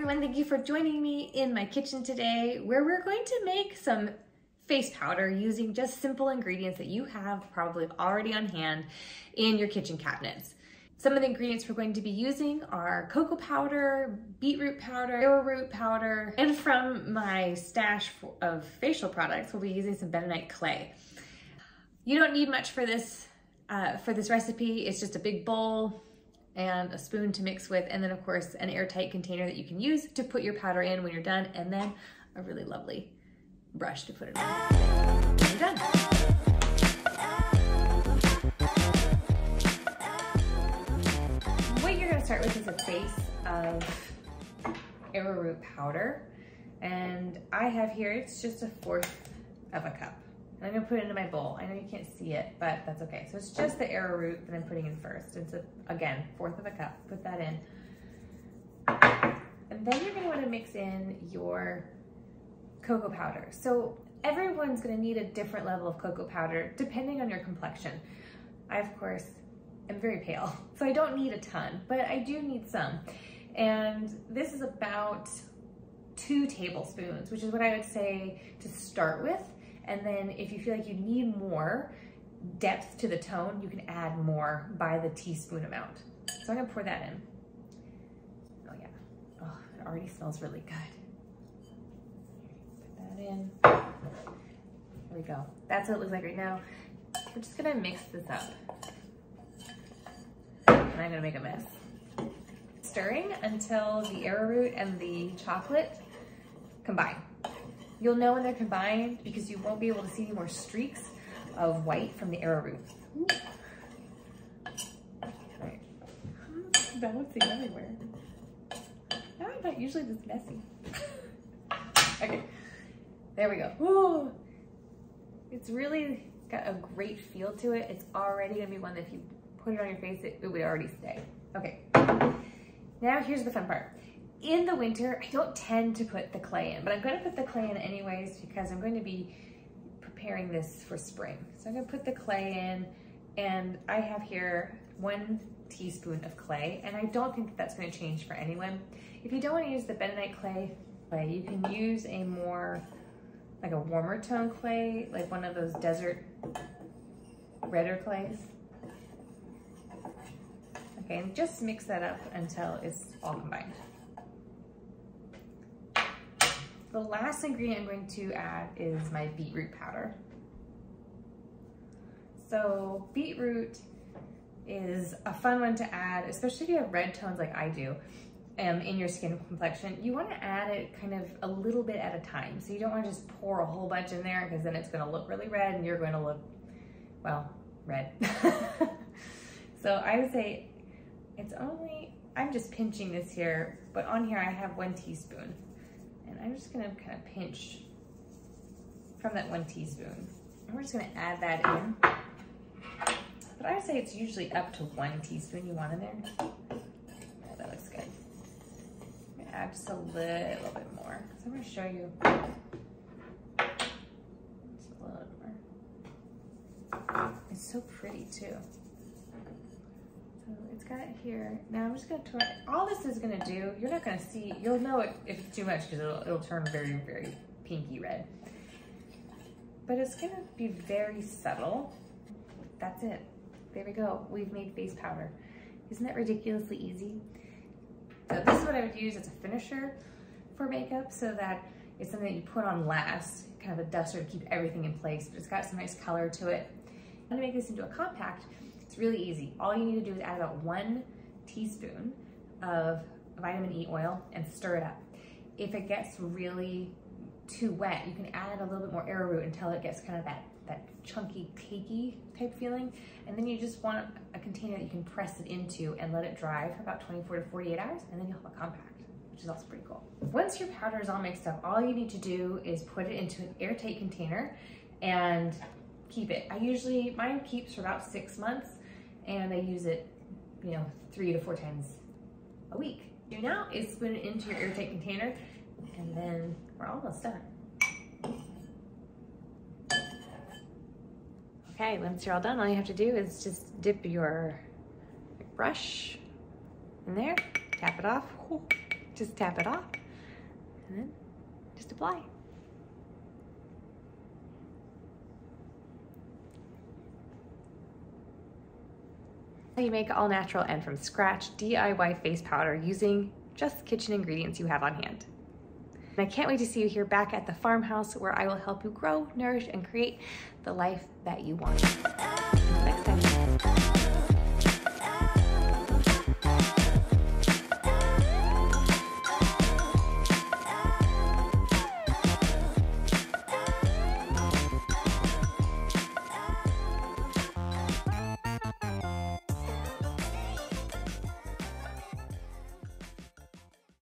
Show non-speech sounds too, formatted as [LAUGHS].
everyone, thank you for joining me in my kitchen today where we're going to make some face powder using just simple ingredients that you have probably already on hand in your kitchen cabinets. Some of the ingredients we're going to be using are cocoa powder, beetroot powder, arrowroot powder, and from my stash of facial products, we'll be using some bentonite clay. You don't need much for this, uh, for this recipe. It's just a big bowl, and a spoon to mix with, and then of course an airtight container that you can use to put your powder in when you're done, and then a really lovely brush to put it on. you're done. What you're gonna start with is a face of arrowroot powder, and I have here, it's just a fourth of a cup. And I'm gonna put it into my bowl. I know you can't see it, but that's okay. So it's just the arrowroot that I'm putting in first. It's a, again, fourth of a cup, put that in. And then you're gonna wanna mix in your cocoa powder. So everyone's gonna need a different level of cocoa powder depending on your complexion. I, of course, am very pale, [LAUGHS] so I don't need a ton, but I do need some. And this is about two tablespoons, which is what I would say to start with. And then if you feel like you need more depth to the tone, you can add more by the teaspoon amount. So I'm gonna pour that in. Oh yeah, oh, it already smells really good. Put that in. There we go. That's what it looks like right now. We're just gonna mix this up. And I'm gonna make a mess. Stirring until the arrowroot and the chocolate combine. You'll know when they're combined because you won't be able to see any more streaks of white from the arrowroot. Right. Balancing everywhere. I'm not usually this messy. [LAUGHS] okay, there we go. Ooh. It's really got a great feel to it. It's already gonna be one that if you put it on your face, it, it would already stay. Okay, now here's the fun part in the winter, I don't tend to put the clay in, but I'm gonna put the clay in anyways because I'm going to be preparing this for spring. So I'm gonna put the clay in and I have here one teaspoon of clay and I don't think that that's gonna change for anyone. If you don't wanna use the bentonite clay, you can use a more, like a warmer tone clay, like one of those desert redder clays. Okay, and just mix that up until it's all combined. The last ingredient I'm going to add is my beetroot powder. So beetroot is a fun one to add, especially if you have red tones like I do um, in your skin complexion. You wanna add it kind of a little bit at a time. So you don't wanna just pour a whole bunch in there because then it's gonna look really red and you're gonna look, well, red. [LAUGHS] so I would say it's only, I'm just pinching this here, but on here I have one teaspoon. I'm just gonna kind of pinch from that one teaspoon. And we're just gonna add that in. But I would say it's usually up to one teaspoon you want in there. That looks good. I'm gonna add just a little bit more. So I'm gonna show you. It's so pretty too got here. Now I'm just gonna turn, all this is gonna do, you're not gonna see, you'll know it if it's too much because it'll, it'll turn very, very pinky red. But it's gonna be very subtle. That's it. There we go. We've made face powder. Isn't that ridiculously easy? So this is what I would use as a finisher for makeup so that it's something that you put on last, kind of a duster to keep everything in place, but it's got some nice color to it. I'm gonna make this into a compact really easy. All you need to do is add about one teaspoon of vitamin E oil and stir it up. If it gets really too wet, you can add a little bit more arrowroot until it gets kind of that, that chunky, cakey type feeling. And then you just want a container that you can press it into and let it dry for about 24 to 48 hours, and then you'll have a compact, which is also pretty cool. Once your powder is all mixed up, all you need to do is put it into an airtight container and keep it. I usually, mine keeps for about six months and I use it, you know, three to four times a week. Do now is spoon it into your airtight container and then we're almost done. Okay, once you're all done, all you have to do is just dip your brush in there, tap it off, just tap it off and then just apply. You make all natural and from scratch DIY face powder using just kitchen ingredients you have on hand. And I can't wait to see you here back at the farmhouse where I will help you grow, nourish, and create the life that you want. Next time.